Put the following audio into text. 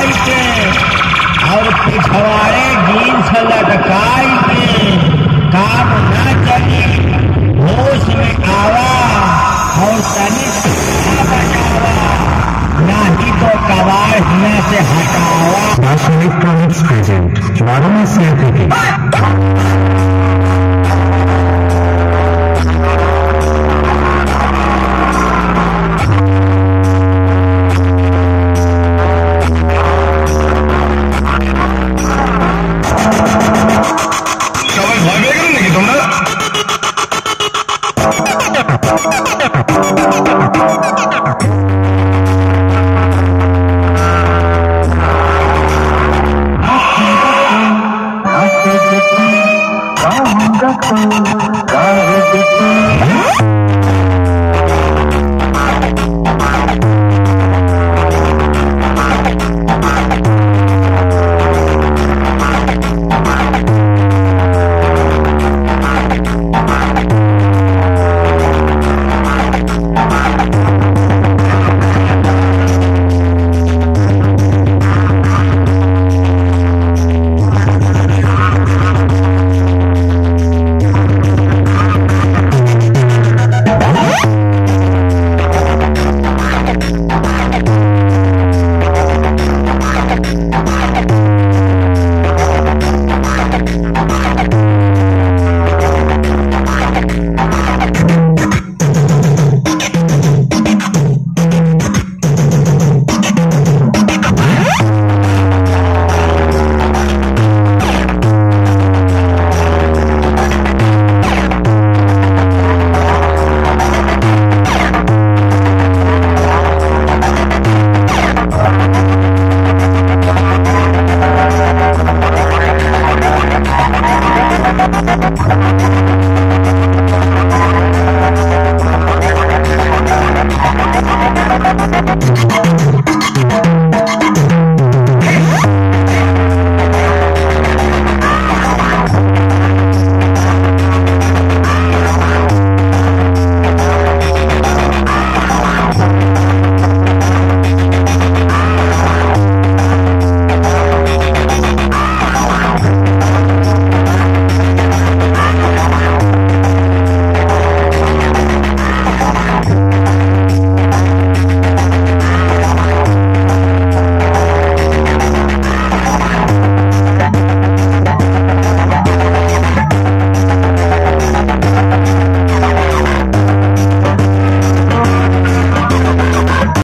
लगाई के और पिछवाड़े जीन्स लटकाई के काम न चली। होश में आवा, और तनी बजावा नहीं तो कबाड़ हिया से हटावा। दास इलेक्ट्रॉनिक्स प्रेजेंट वाराणसी থেকে